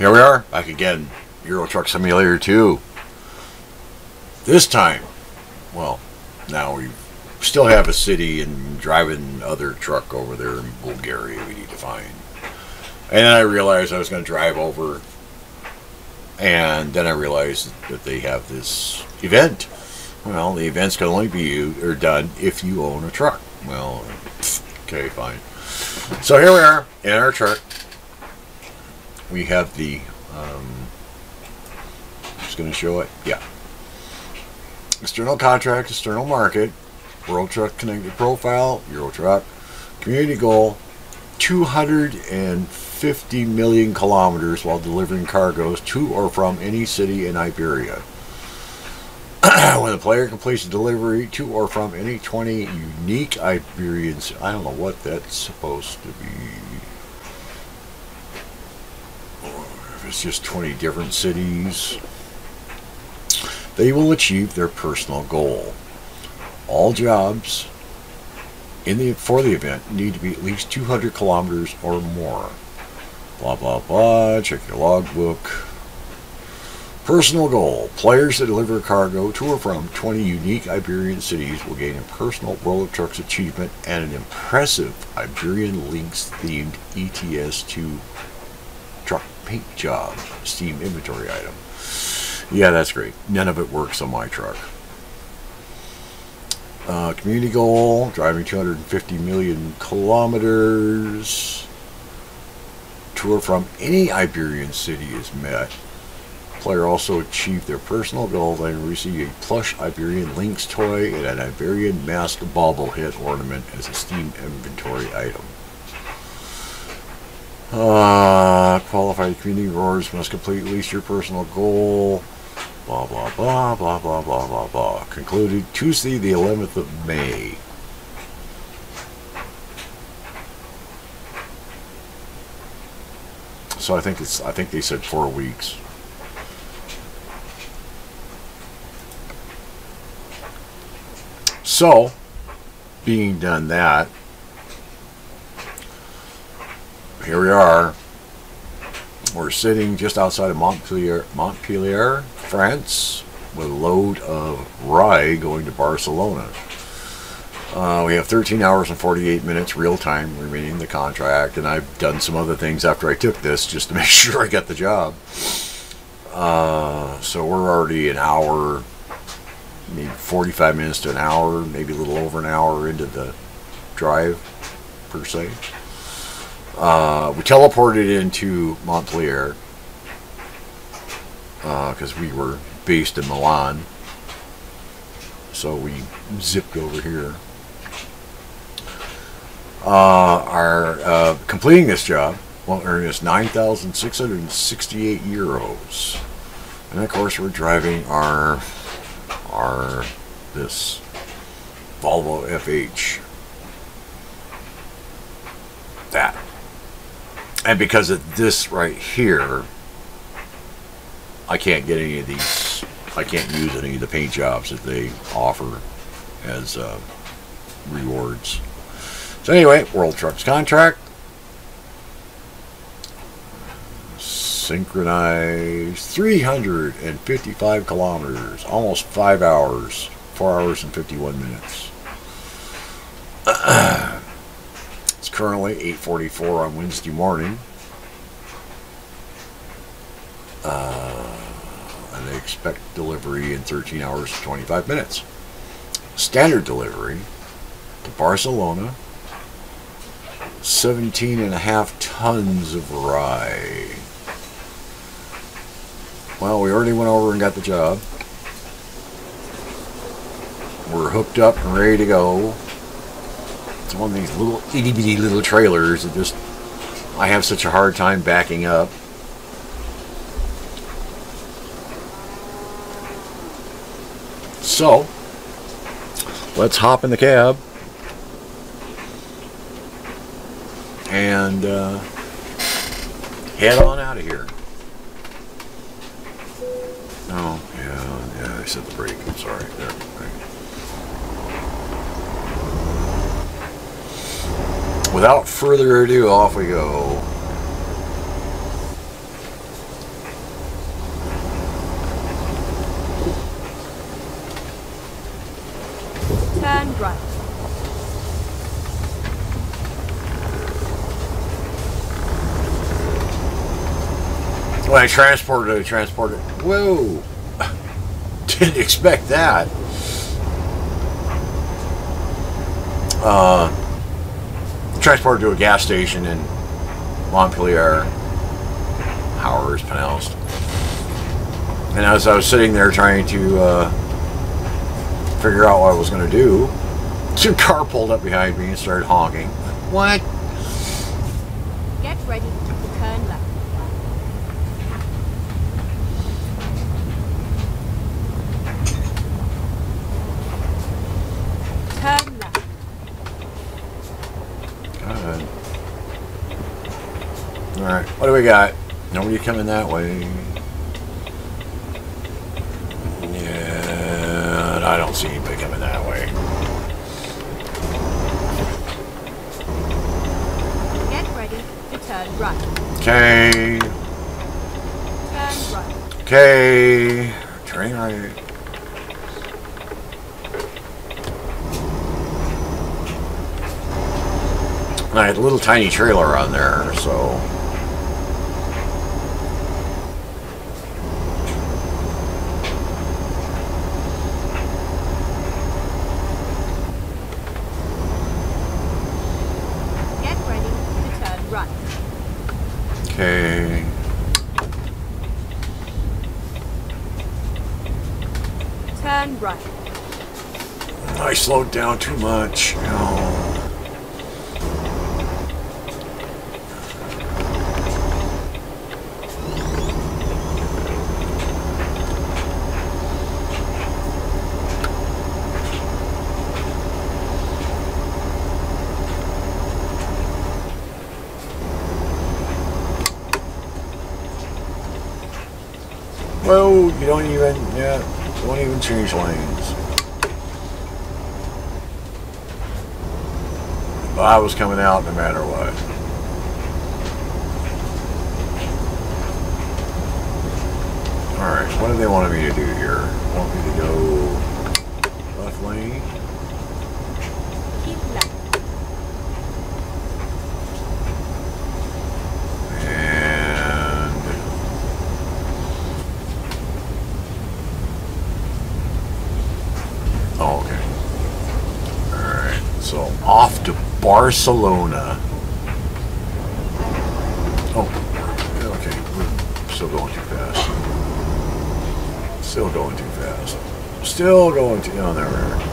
Here we are, back again. Euro Truck Simulator 2. This time, well, now we still have a city and driving other truck over there in Bulgaria we need to find. And I realized I was going to drive over, and then I realized that they have this event. Well, the event's can only be or er, done if you own a truck. Well, okay, fine. So here we are in our truck. We have the, um, just going to show it. Yeah. External contract, external market, World Truck Connected Profile, Euro Truck, community goal, 250 million kilometers while delivering cargoes to or from any city in Iberia. when the player completes a delivery to or from any 20 unique Iberians I don't know what that's supposed to be. It's just 20 different cities, they will achieve their personal goal. All jobs in the for the event need to be at least 200 kilometers or more. Blah blah blah. Check your logbook. Personal goal. Players that deliver cargo to or from 20 unique Iberian cities will gain a personal World of Trucks achievement and an impressive Iberian Lynx themed ETS2 truck paint job Steam inventory item. Yeah, that's great. None of it works on my truck. Uh, community goal, driving 250 million kilometers. Tour from any Iberian city is met. Player also achieved their personal goal by receiving a plush Iberian Lynx toy and an Iberian mask bobblehead ornament as a Steam inventory item. Uh, qualified community roars must complete at least your personal goal. Blah, blah, blah, blah, blah, blah, blah, blah. Concluded Tuesday, the 11th of May. So I think it's, I think they said four weeks. So, being done that, here we are. We're sitting just outside of Montpellier, Montpellier, France, with a load of rye going to Barcelona. Uh, we have 13 hours and 48 minutes real time remaining the contract, and I've done some other things after I took this just to make sure I got the job. Uh, so we're already an hour, maybe 45 minutes to an hour, maybe a little over an hour into the drive, per se. Uh, we teleported into Montpellier because uh, we were based in Milan. So we zipped over here. Uh, our uh, completing this job will earn us 9,668 euros. And of course we're driving our our this Volvo FH. That. And because of this right here, I can't get any of these, I can't use any of the paint jobs that they offer as uh, rewards. So anyway, World Trucks contract. Synchronized 355 kilometers, almost five hours, four hours and 51 minutes. currently 8.44 on Wednesday morning. Uh, and they expect delivery in 13 hours 25 minutes. Standard delivery to Barcelona, 17 and a half tons of rye. Well, we already went over and got the job. We're hooked up and ready to go. It's one of these little itty bitty little trailers that just, I have such a hard time backing up. So, let's hop in the cab and uh, head on out of here. Oh, yeah, yeah, I said the brake. I'm sorry. There. without further ado, off we go. Turn right. When I transported it, I transported. Whoa! Didn't expect that. Uh, transported to a gas station in Montpellier. However it's pronounced. And as I was sitting there trying to uh, figure out what I was going to do, two car pulled up behind me and started honking. What? Get ready to turn left. Turn left. Good. Alright, what do we got? Nobody coming that way. Yeah, I don't see anybody coming that way. Get ready to turn right. Okay, Turn right. okay. Train right. I had a little tiny trailer on there, so. Get ready to turn right. Okay. Turn right. I slowed down too much. No. Whoa, you don't even, yeah, don't even change lanes. But I was coming out no matter what. Alright, what do they want me to do here? Want me to go left lane? Keep left. And oh, okay. All right. So off to Barcelona. Oh, okay. We're still going too fast. Still going too fast. Still going too. Oh, there we are.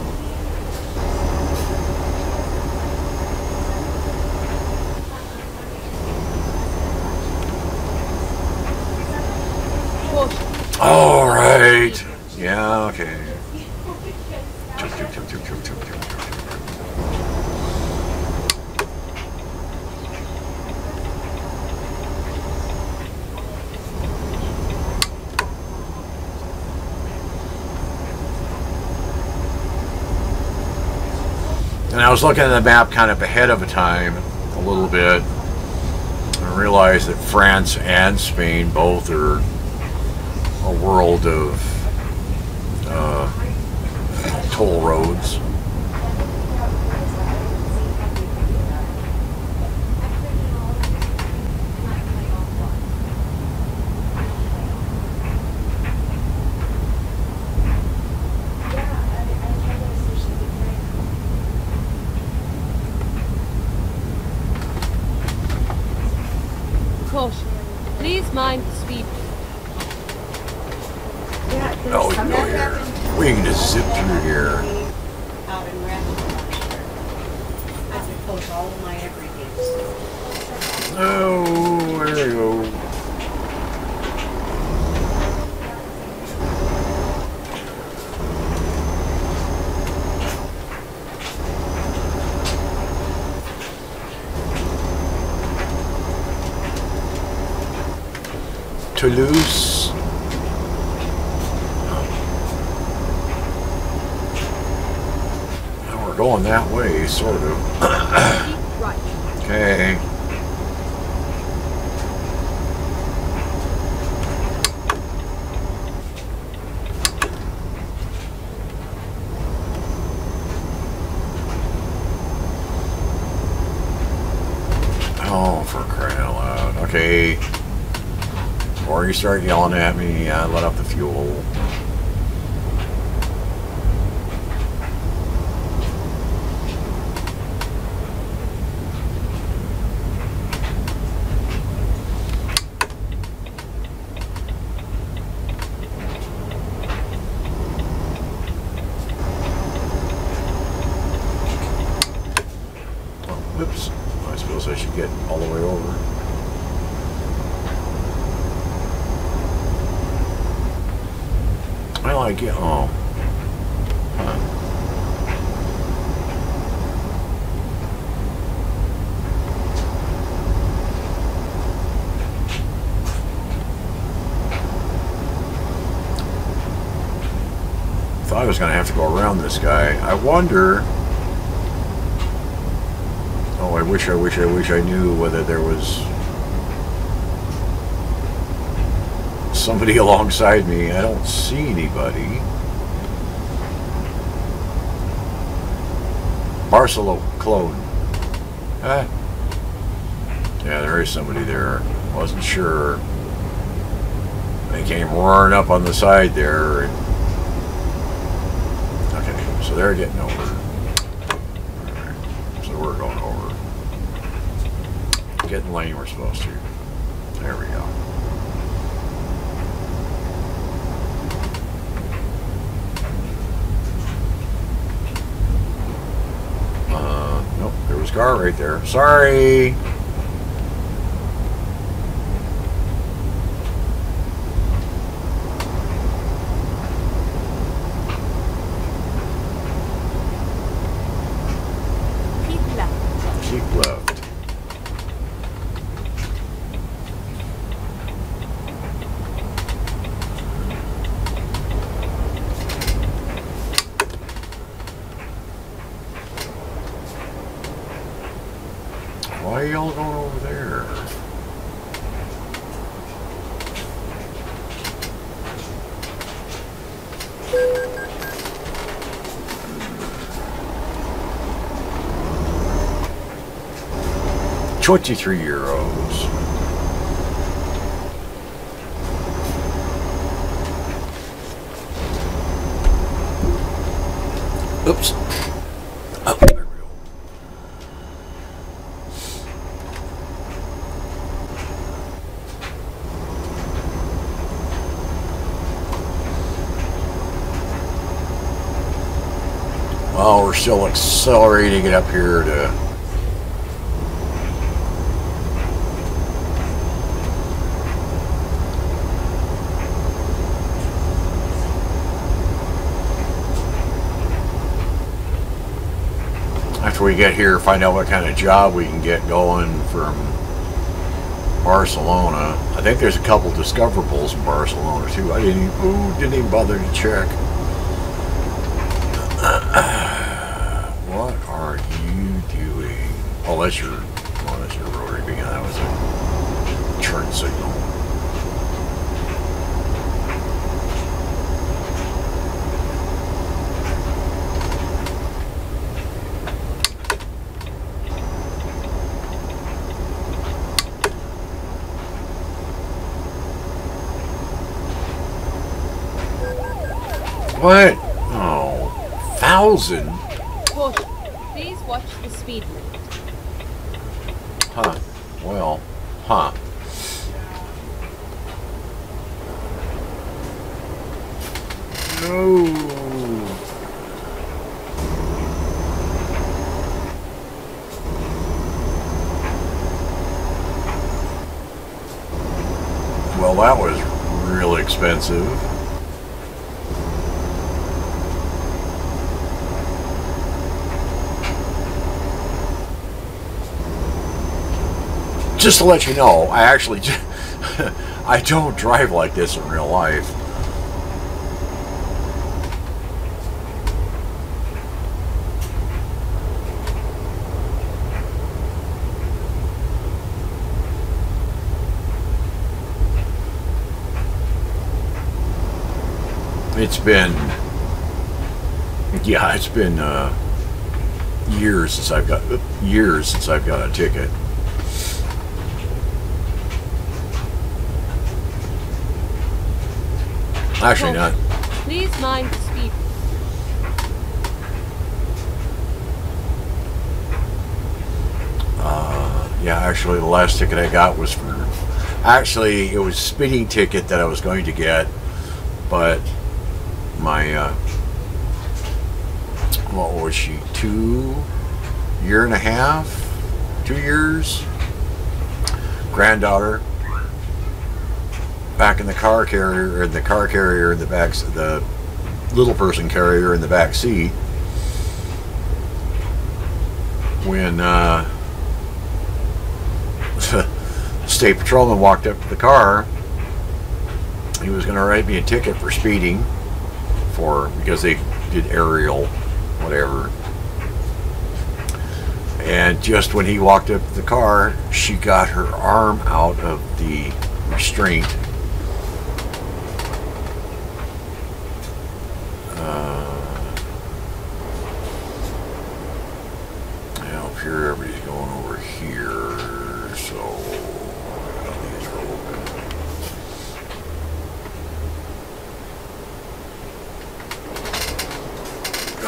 Was looking at the map kind of ahead of time, a little bit, and realized that France and Spain both are a world of uh, toll roads. Oh. We're gonna zip through here. I all of my every games. Oh, there we go. Toulouse. Going that way, sort of. Keep right. Okay. Oh, for crying out loud. Okay. Or you start yelling at me, uh, let up the fuel. Oh, Oops. I suppose I should get all the way over. I get it. Oh. Thought I was going to have to go around this guy. I wonder. Oh, I wish, I wish, I wish I knew whether there was somebody alongside me. I don't see anybody. Barcelo clone. Huh? Yeah, there is somebody there. Wasn't sure. They came roaring up on the side there. Okay, so they're getting over. So we're going over. Get in lane we're supposed to. There we go. Uh, car right there. Sorry. Keep left. Keep left. Why are y'all going over there? Twenty-three euros. Oops. Oh, there we go. Well, we're still accelerating it up here to after we get here, find out what kind of job we can get going from Barcelona. I think there's a couple discoverables in Barcelona too. I didn't even, ooh, didn't even bother to check. what are you doing? Oh, that's your, oh, that's your rotary beacon. That was a turn signal. What? Oh, thousand? Please watch the speed limit. Huh. Well, huh. No. Well, that was really expensive. Just to let you know, I actually I don't drive like this in real life. It's been yeah, it's been uh, years since I've got years since I've got a ticket. Actually, not. Please mind the speed. Uh, yeah, actually, the last ticket I got was for. Actually, it was a speeding ticket that I was going to get, but my. Uh, what was she? Two year and a half, two years. Granddaughter back in the car carrier, in the car carrier in the back, the little person carrier in the back seat. When uh, state patrolman walked up to the car, he was going to write me a ticket for speeding, for because they did aerial, whatever. And just when he walked up to the car, she got her arm out of the restraint. Uh, yeah, up here, everybody's going over here, so well, these are open.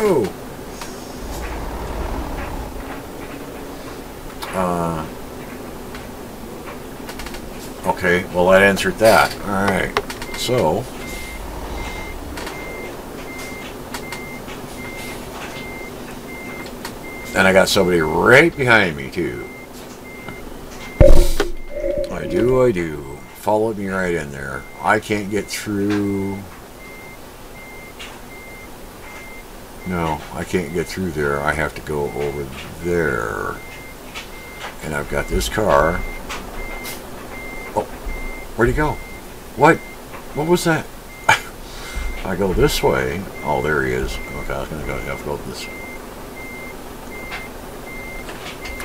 Oh. Uh, okay, well that answered that. Alright, so. And I got somebody right behind me too. I do, I do. Followed me right in there. I can't get through. No, I can't get through there. I have to go over there and I've got this car. Oh, where'd he go? What? What was that? I go this way. Oh, there he is. Okay, I was gonna go. I have to go this.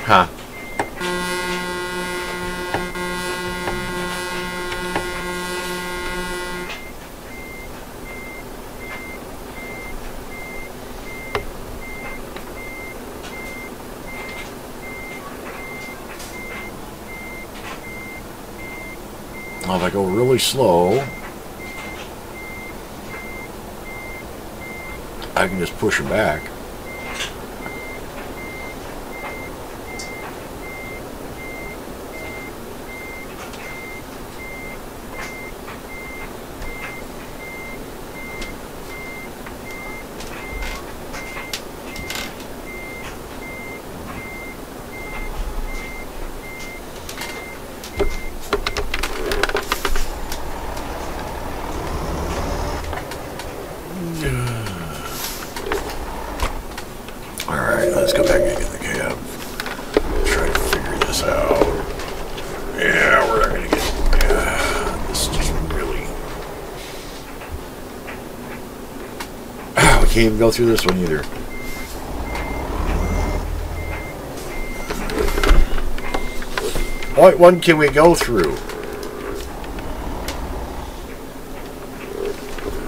Huh? I go really slow, I can just push her back. Alright, let's go back and get in the cab. Try to figure this out. Yeah, we're not gonna get. Yeah, this is just really. Ah, we can't even go through this one either. What one can we go through?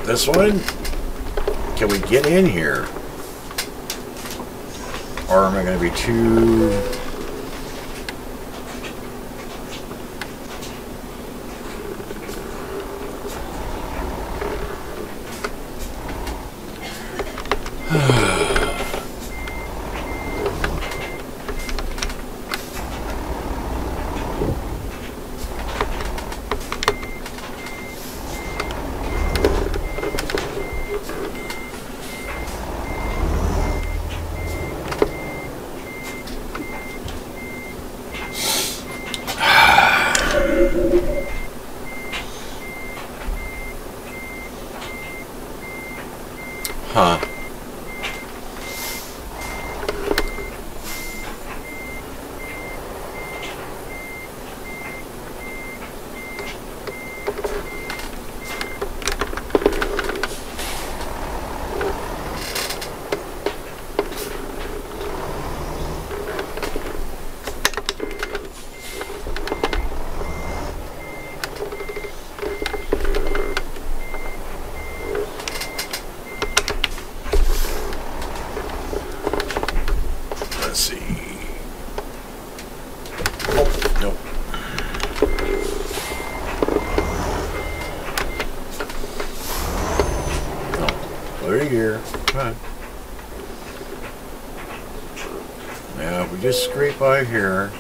This one? Can we get in here? Or am I going to be too... by here,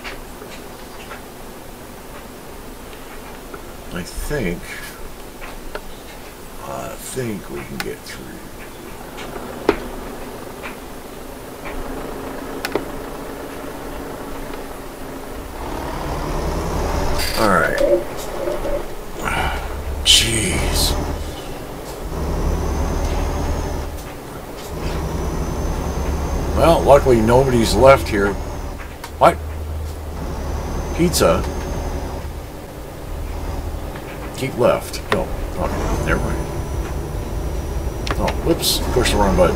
I think, I think we can get through. All right. Jeez. Well, luckily nobody's left here. Pizza? Keep left. No. Okay, never mind. Oh, whoops. Push the wrong button.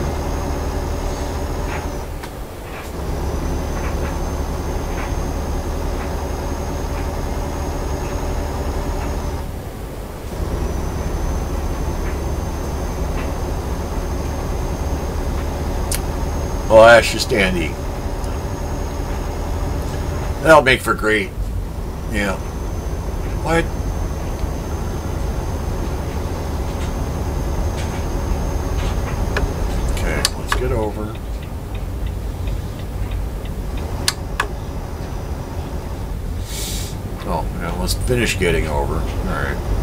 Oh, that's just dandy. That'll make for great. Yeah. What? Okay, let's get over. Oh, yeah, let's finish getting over. Alright.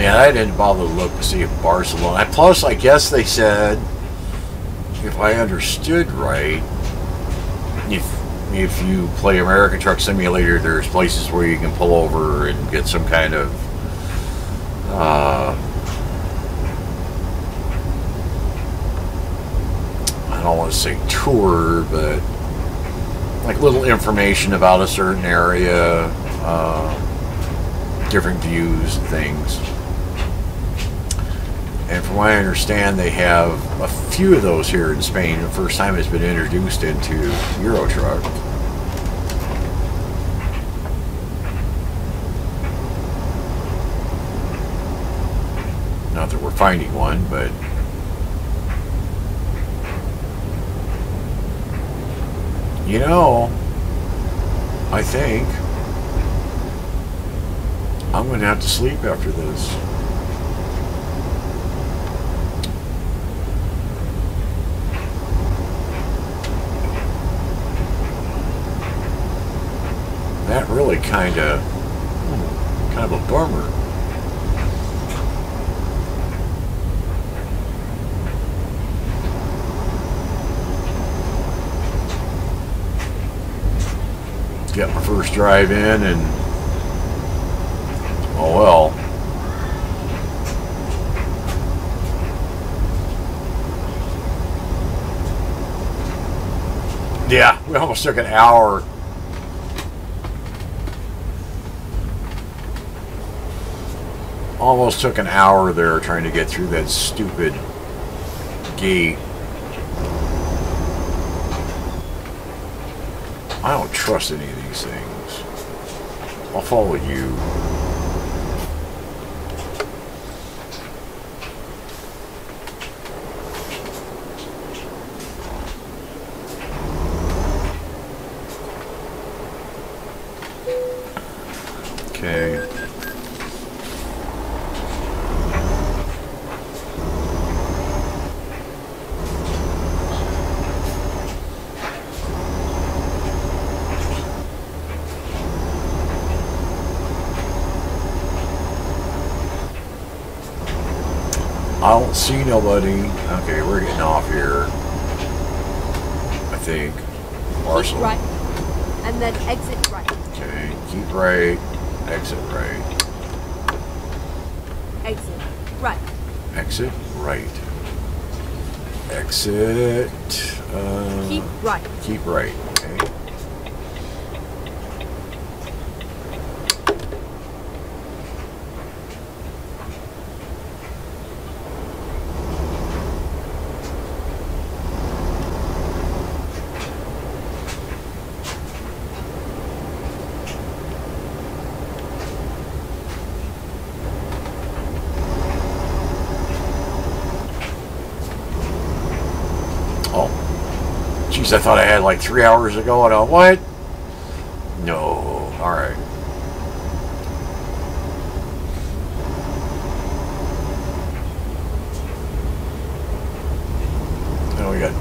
Yeah, I didn't bother to look to see if Barcelona. Plus, I guess they said, if I understood right, if if you play American Truck Simulator, there's places where you can pull over and get some kind of uh, I don't want to say tour, but like little information about a certain area, uh, different views and things. And from what I understand, they have a few of those here in Spain. The first time it's been introduced into Euro Truck. Not that we're finding one, but you know, I think I'm going to have to sleep after this. that really kind of kind of a bummer. Get my first drive in and oh well. Yeah, we almost took an hour almost took an hour there trying to get through that stupid gate. I don't trust any of these things. I'll follow you. Okay. I don't see nobody. Okay, we're getting off here. I think. Keep right. And then exit right. Okay, keep right, exit right. Exit right. Exit right. Exit. Uh, Keep right. keep right. because I thought I had like three hours ago, and I what? No, all right. Now we got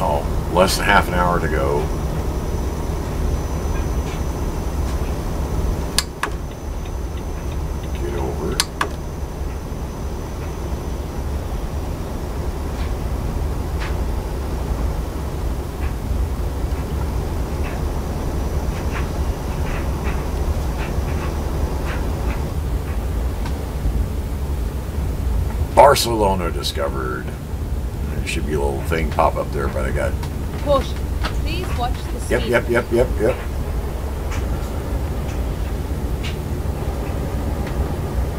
oh less than half an hour to go. Barcelona discovered. There should be a little thing pop up there, but I got. Caution. Please watch the speed. Yep, yep, yep, yep, yep.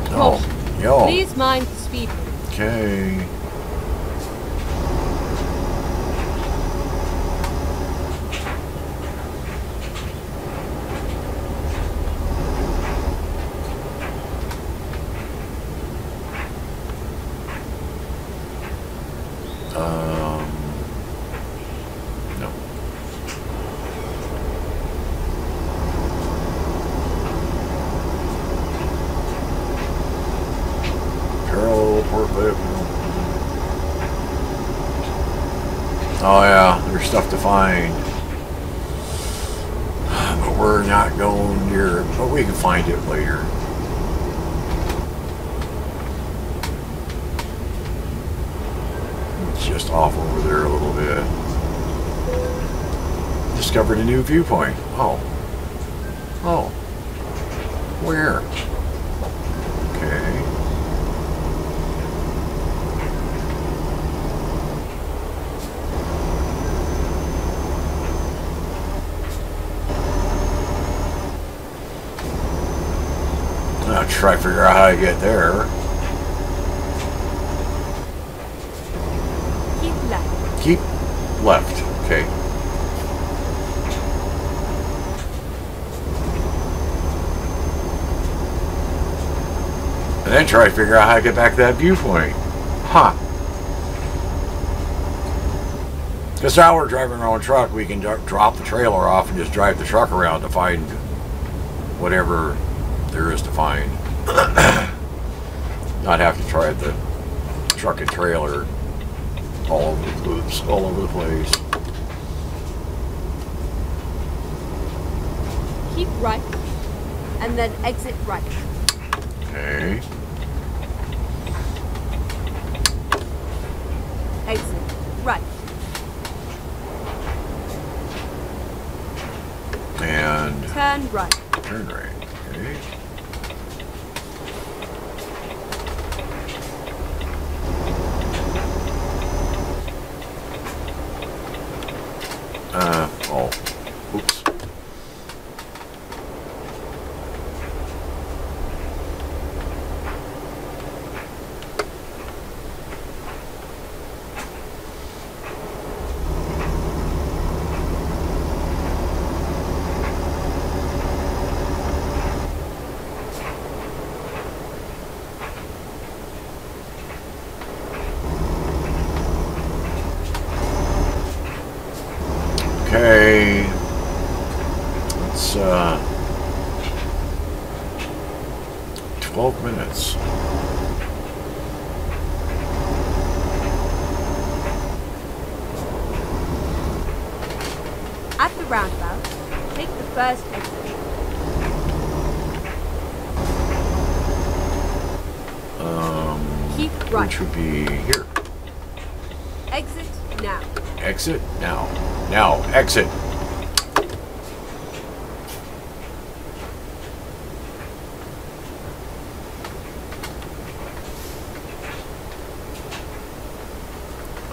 Caution. Oh, yo. Please mind the speed. Okay. Um, no. Parallel port lip. Oh yeah, there's stuff to find. But we're not going near it, but we can find it later. It's just off over there a little bit. Discovered a new viewpoint. Oh. Oh. Where? Okay. I'll try to figure out how to get there. Keep left. Keep left. Okay. And then try to figure out how to get back to that viewpoint. Huh. Because now we're driving our own truck, we can drop the trailer off and just drive the truck around to find whatever there is to find. Not have to try the truck and trailer all over the place, all over the place. Keep right. And then exit right. Okay. Exit right. And Turn right. turn right. Okay. Uh, oh. Oops. Okay. It's uh 12 minutes. At the roundabout, take the first exit. Um Keep right. which would be here. Exit now. Exit now. Now, exit.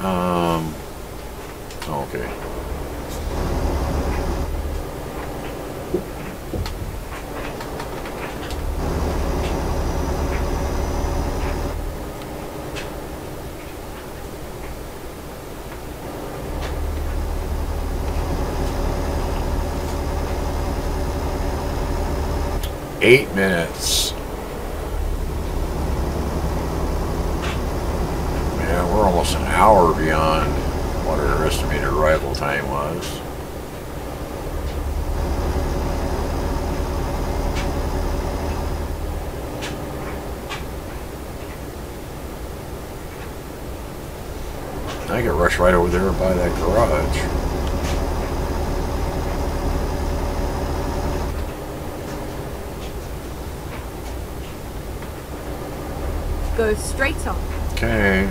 Um okay. Eight minutes. Yeah, we're almost an hour beyond what our estimated arrival time was. I get rushed right over there by that garage. Go straight on. Okay.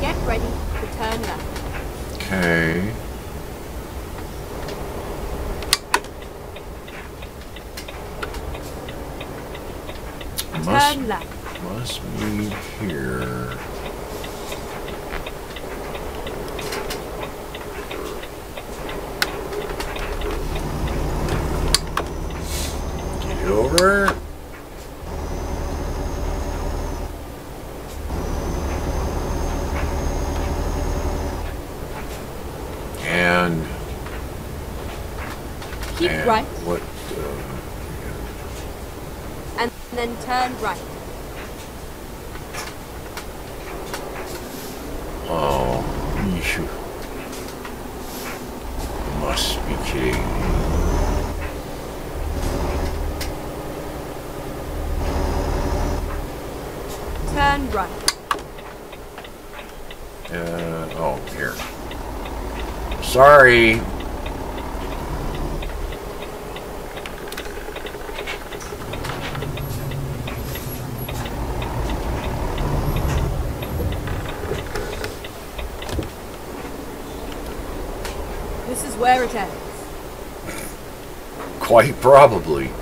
Get ready to turn left. Okay. Must Turn left. must be here. Get over. And Keep and right What? Uh, and then turn right. Oh, you must be kidding. Turn right. Uh, oh, here. Sorry. This is where it ends. Quite probably.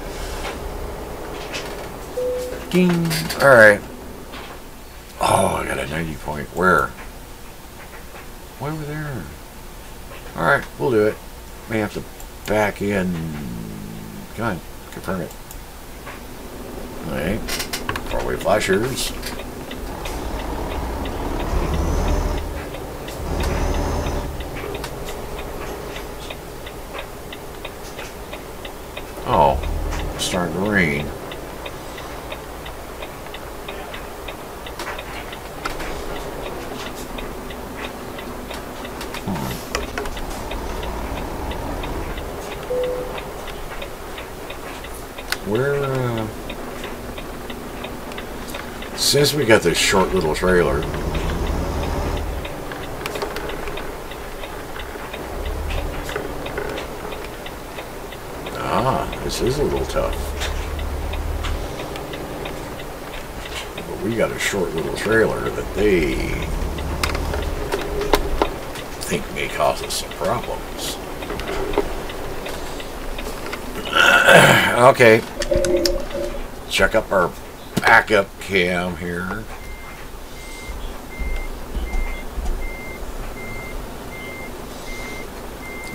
Ding. Alright. Oh, I got a 90 point. Where? Why over there. Alright, we'll do it. May have to back in. Come on, confirm it. Alright. Four-way flashers. Oh, it's starting to rain. Hmm. Where, uh, since we got this short little trailer, Ah, this is a little tough. But we got a short little trailer that they think may cause us some problems. okay. Check up our backup cam here.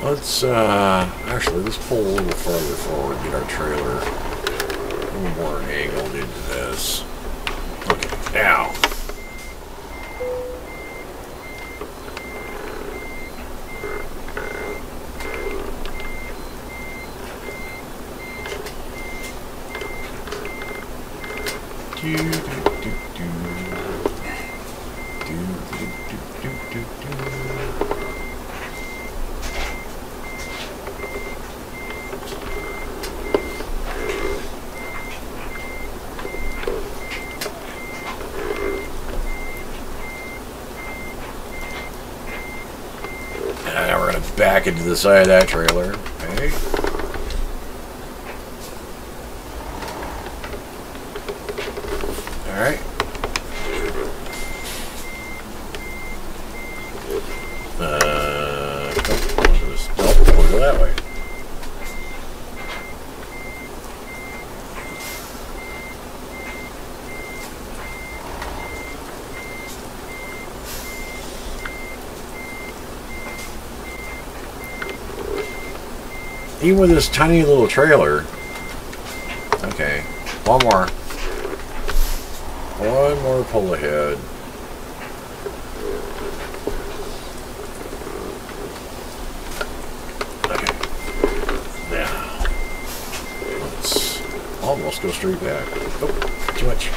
Let's, uh, actually, let's pull a little farther forward, get our trailer a little more angled into this. Okay, now. Do, do, do, do. Do, do, do, do, do, do. And now we're going to back into the side of that trailer. Okay. All right. Uh, nope, we'll just- nope, we'll go that way. Even with this tiny little trailer. Okay, one more. One more pull ahead. Okay. Now, let's almost go straight back. Oh, too much.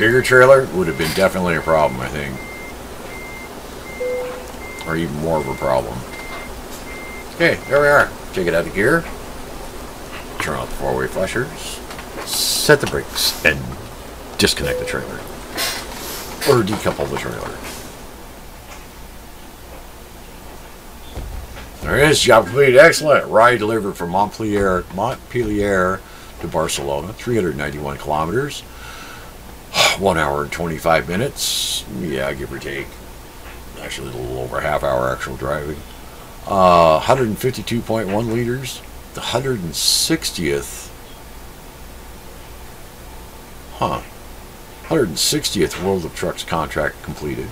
Bigger trailer would have been definitely a problem, I think. Or even more of a problem. Okay, there we are. Take it out of gear. Turn off the four-way flushers. Set the brakes and disconnect the trailer. Or decouple the trailer. There it is. Job completed. Excellent. Ride delivered from Montpellier, Montpelier to Barcelona. 391 kilometers. One hour and 25 minutes. Yeah, give or take. Actually, a little over half hour actual driving. Uh, 152.1 liters. The 160th. Huh. 160th World of Trucks contract completed.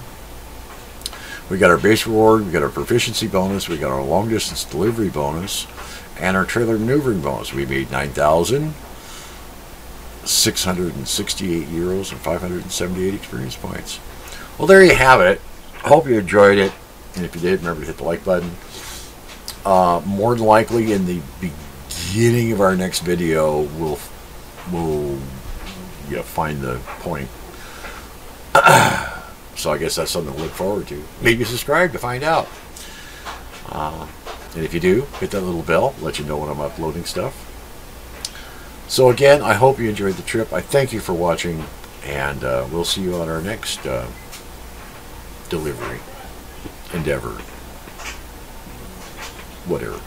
We got our base reward, we got our proficiency bonus, we got our long distance delivery bonus, and our trailer maneuvering bonus. We made 9,668 euros and 578 experience points. Well, there you have it. I hope you enjoyed it. And if you did, remember to hit the like button. Uh, more than likely, in the beginning of our next video, we'll we'll yeah, find the point. so I guess that's something to look forward to. Maybe subscribe to find out. Uh, and if you do, hit that little bell, let you know when I'm uploading stuff. So again, I hope you enjoyed the trip. I thank you for watching, and uh, we'll see you on our next uh, delivery endeavor. Whatever.